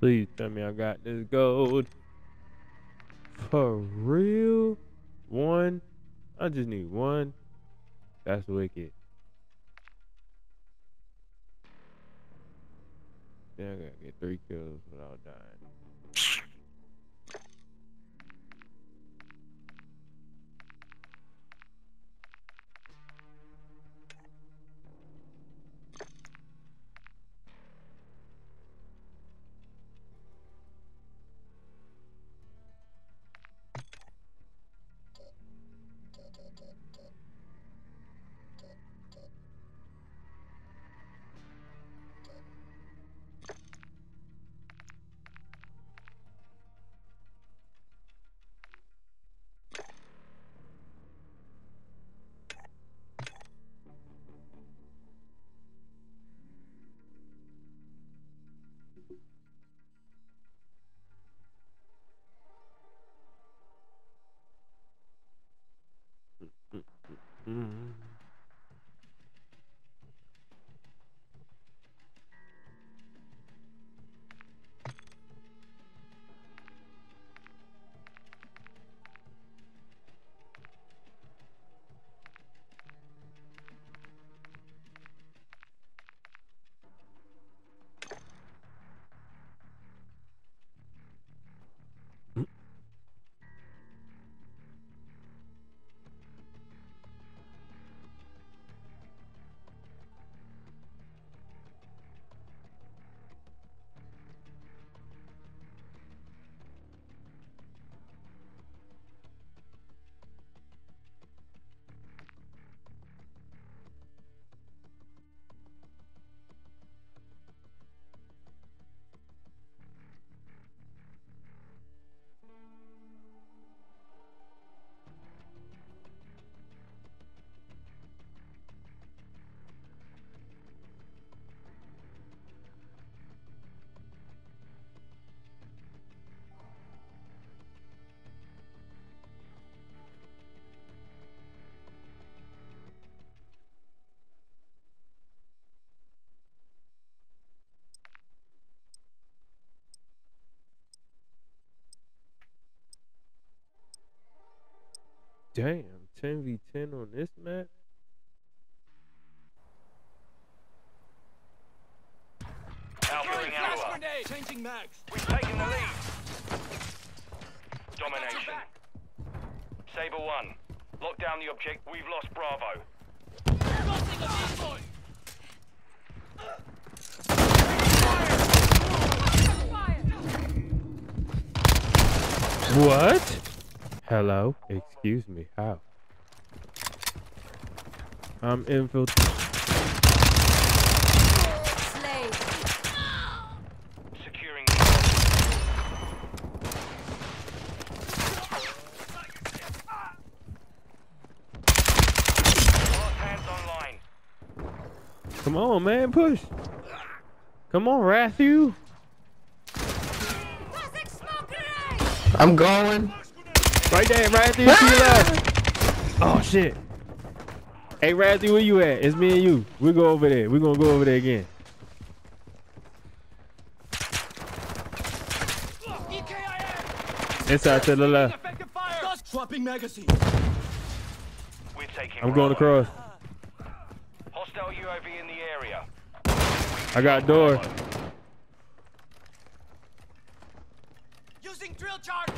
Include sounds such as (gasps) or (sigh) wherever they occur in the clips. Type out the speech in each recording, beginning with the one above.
Please tell me I got this gold. For real? One? I just need one. That's wicked. Then I gotta get three kills without dying. Damn, 10v10 on this map? Outgoing Alpha. Changing mags. We've taken the lead. Domination. Saber 1. Lock down the object. We've lost Bravo. Crossing a decoy. What? Hello? Excuse me, how? I'm infiltrating. Slave. Securing. Hands online. Come on, man, push. Come on, Rathu. Toxic smoke grenade! I'm going. Right there, Rathu, to your left. Oh, shit. Hey, Rathu, where you at? It's me and you. We go over there. We're gonna go over there again. Inside to the left. Effective fire. Dust swapping magazine. We're taking. I'm going across. Hostile UAV in the area. I got door. Bravo. Using drill charge.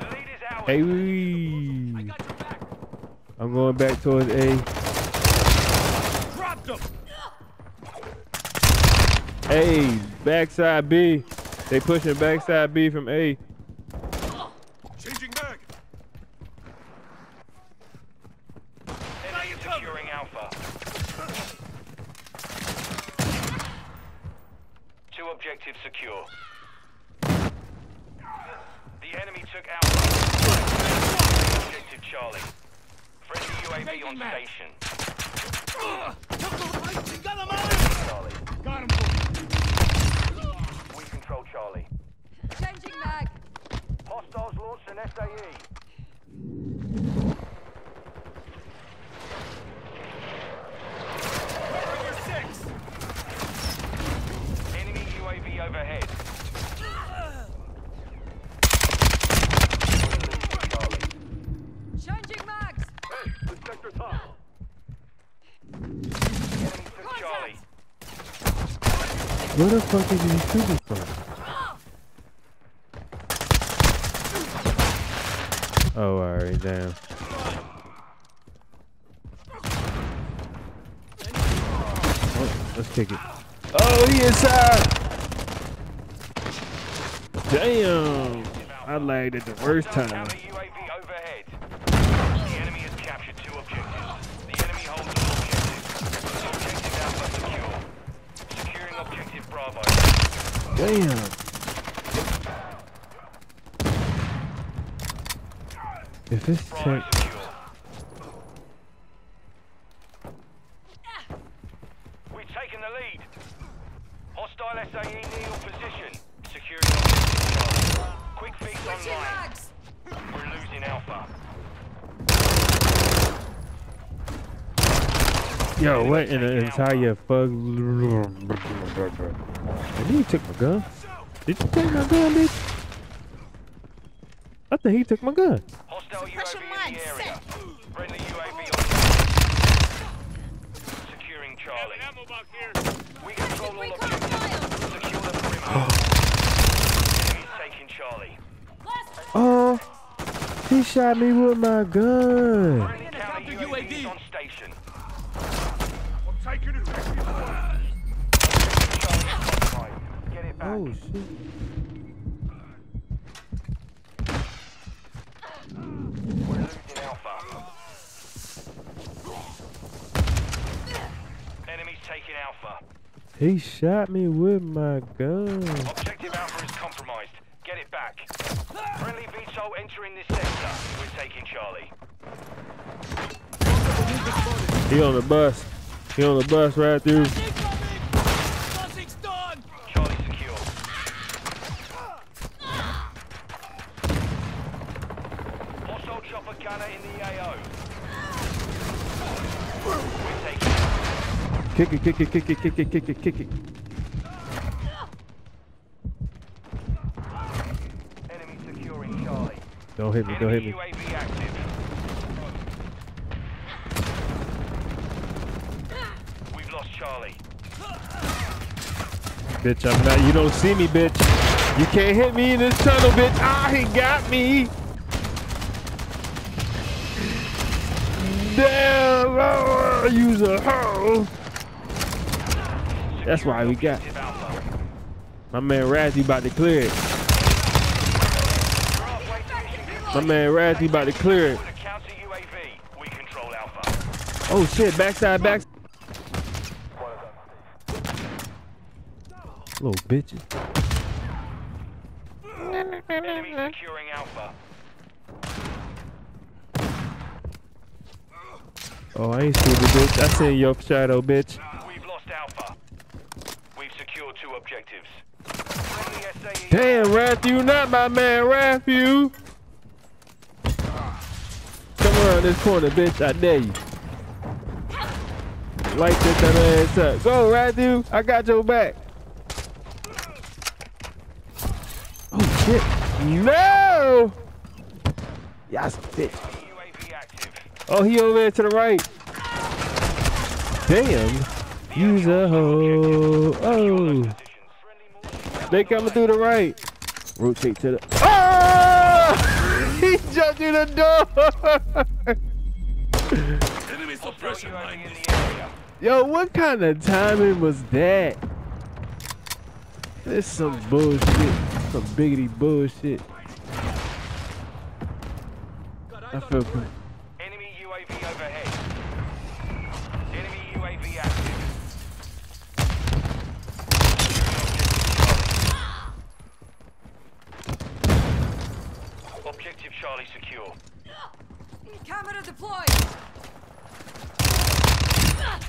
The lead is ours. Hey, I got your back. I'm going back towards A. Dropped him. Hey, backside B. They pushing backside B from A. Changing mag. Enemy securing Alpha. Two objectives secure. The enemy took Alpha. Objective Charlie. Friendly UAV on Changing mag. station. Got him on. Charlie. Got him. We control Charlie. Changing mag. Hostiles launched an E. SAE. Number six. Enemy UAV overhead. Sector top. Enemy took Charlie. Where the fuck is he shooting from? Oh, alright, damn. Oh, let's kick it. Oh, he inside! Damn! I lagged at the worst time. counter UAV overhead. The enemy has captured two objectives. The enemy holds all objectives. Objective Alpha secure. Securing objective Damn! If this Bravo yo, what in the entire fuck? I think he took my gun. Did you take my gun, bitch? I think he took my gun. Hostile Suppression UAV in line the area. Friendly UAV on Securing Charlie. Ammo box here. We control all Recon objectives. files. Secure the perimeter. (gasps) Enemy's taking Charlie. Oh, he shot me with my gun. Friendly counter UAV on station. Back. Oh shit. We're losing Alpha. Enemy's taking Alpha. He shot me with my gun. Objective Alpha is compromised. Get it back. Friendly VTOL entering this sector. We're taking Charlie. He on the bus. He on the bus right through. Nothing's done. Charlie secure. Hostile chopper gunner in the AO. We're taking Alpha. Kick it, kick it, kick it, kick it, kick it, kick it. Enemy securing Charlie. Don't hit me, don't hit me. UAV active. We've lost Charlie. Bitch, I'm not, you don't see me, bitch. You can't hit me in this tunnel, bitch. Ah, he got me. Damn, oh, use a hoe. That's why we got- Alpha. My man Razzie about to clear it. My man Razzie about to clear it. Oh shit, backside, back. Little bitches. Oh, I ain't see the bitch. I seen your shadow, bitch. We've lost Alpha. We've secured two objectives. Damn, Raphew, not my man, Raphew. Come around this corner, bitch. I dare you. Light this that ass up. Go, Raphew. I got your back. Oh, shit. No! Y'all some bitch. Oh, he over there to the right. Damn. Use a hoe. Oh. Positions. Friendly mortar They coming through the right. Rotate to the. Oh! (laughs) he jumped through the door. Enemy suppression UAV in the area. Yo, what kind of timing was that? This some bullshit. Some biggity bullshit. I feel. good. Charlie secure. (gasps) camera deployed.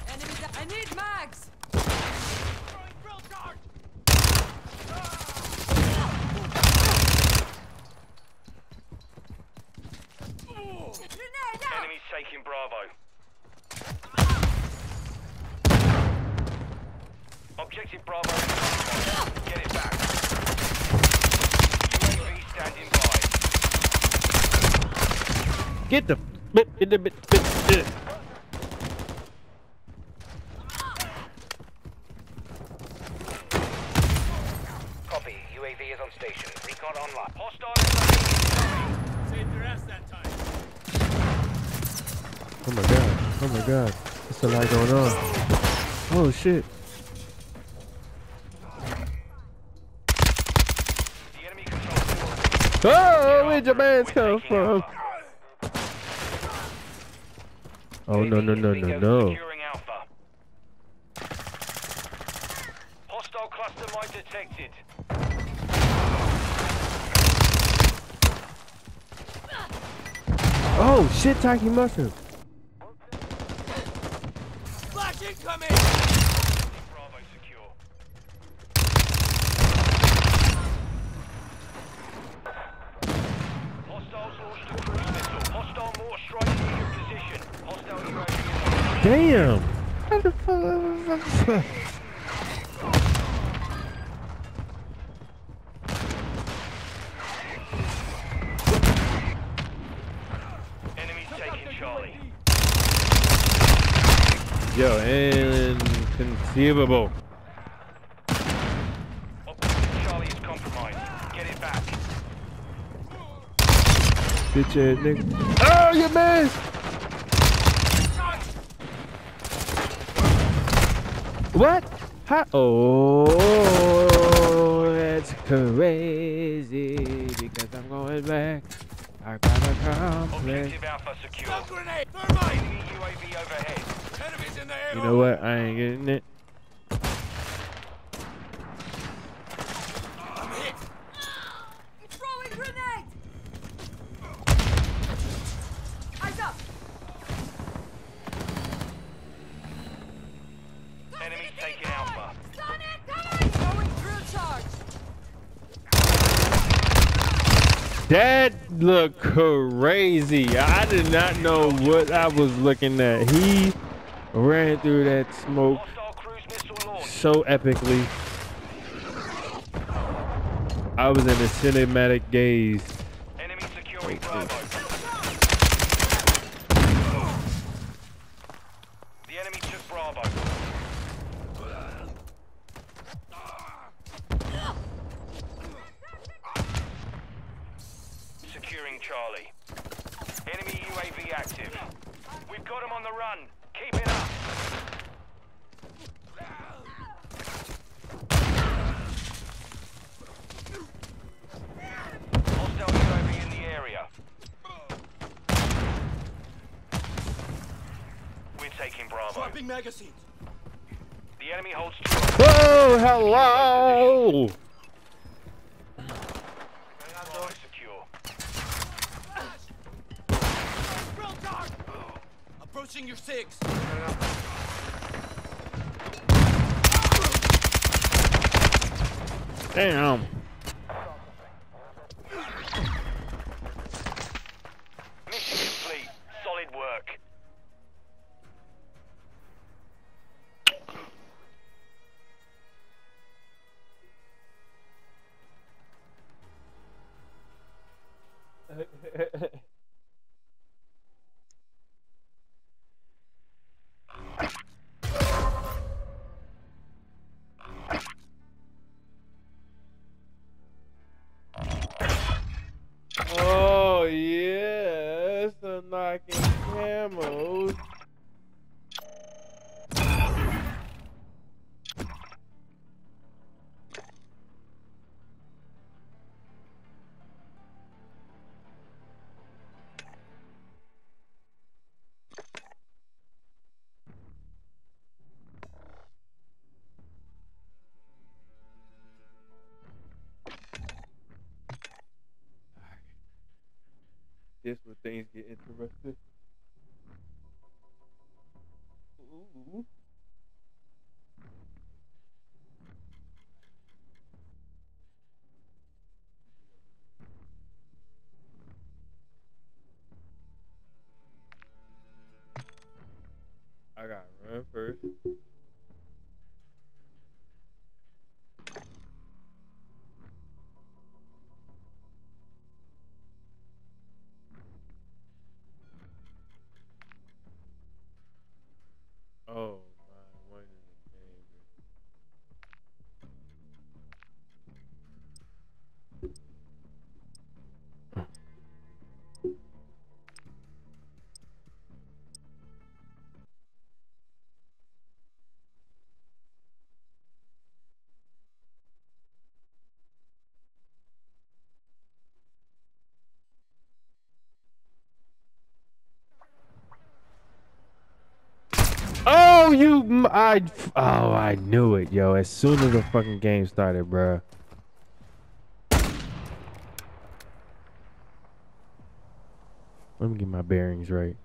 Enemy. I need mags. Throwing drill charge. Grenade out. Enemies taking Bravo. Objective Bravo. Get it back. UAV standing Get the bit, bit, bit, bit, bit. Copy. UAV is on station. Recon online. Hostile. Saved your ass that time. Oh my god. Oh my god. There's a lot going on. Oh shit. The enemy controls Oh, where'd your man's come taking from? Alpha. Oh no no no no Bingo no. Hostile cluster mine detected. Oh shit, Taki Mushroom. Flash incoming! Bravo secure. Hostiles launched a cruise missile. Hostile mortar strike in your position. Hostile UAV is Damn. What the fuck? Enemy taking Charlie. Yo, inconceivable. Charlie is compromised. Get it back. Bitch ass nigga. Oh, your man. What? How? Oh, that's crazy because I'm going back. I gotta come. Objective Alpha secure. Grenade! Thermite! UAV overhead. Enemies in the air! You know what? I ain't getting it. I'm hit! Throwing grenade! Eyes up! Enemy taking Alpha. Stun incoming! Throwing drill charge! That looked crazy. I did not know what I was looking at. He ran through that smoke Hostile cruise missile launched. so epically. I was in a cinematic gaze. Enemy securing Bravo. The enemy took Bravo. Securing Charlie. Enemy UAV active. We've got him on the run. Keep it up. Hostile UAV in the area. We're taking Bravo. Magazines! The enemy holds two. Whoa, hello! Bravo secure. Drill dart! Approaching your six! Damn. This where things get interesting. You! I. Oh, I knew it, yo. As soon as the fucking game started, bruh. Let me get my bearings right.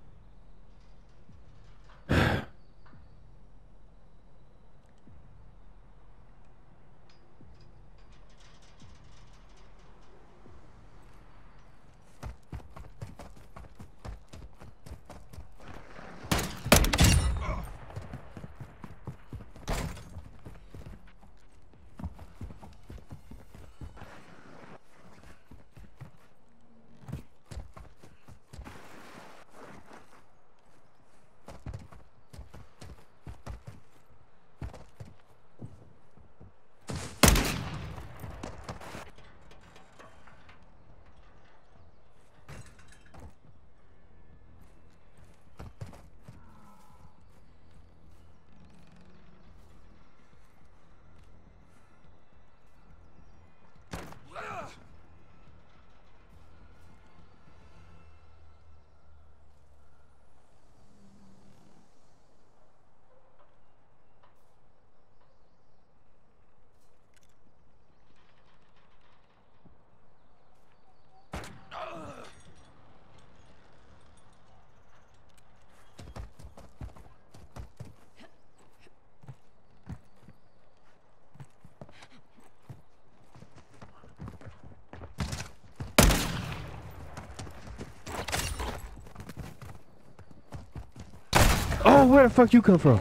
Oh, where the fuck you come from?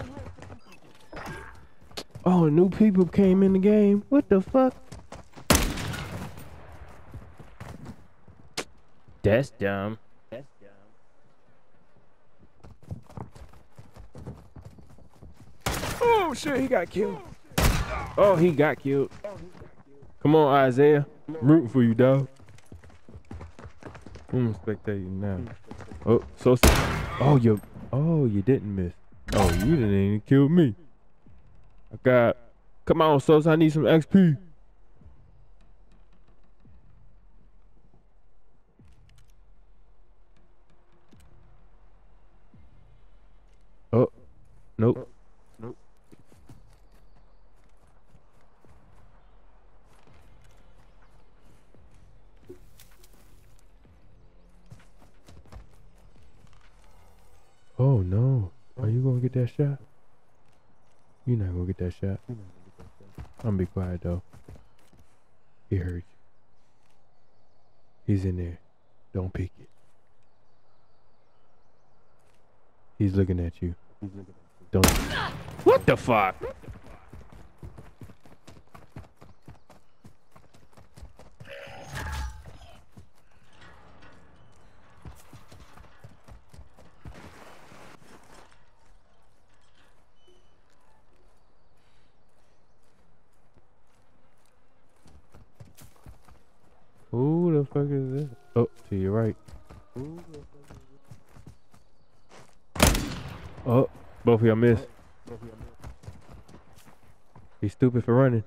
Oh, new people came in the game. What the fuck? That's dumb. That's dumb. Oh shit, he got killed. Oh, he got killed. Come on, Isaiah. I'm rooting for you, dog. I'm spectating you now. Oh, so oh you oh you didn't miss. Oh, you didn't even kill me. I got. Come on, Sos. I need some XP. Oh. Nope. That shot? You're not gonna get that shot. I'm gonna be quiet though. He heard you. He's in there. Don't peek it. He's looking at you. Don't. What the fuck? Who the fuck is this? Oh, to your right. Oh, both of y'all missed. He's stupid for running.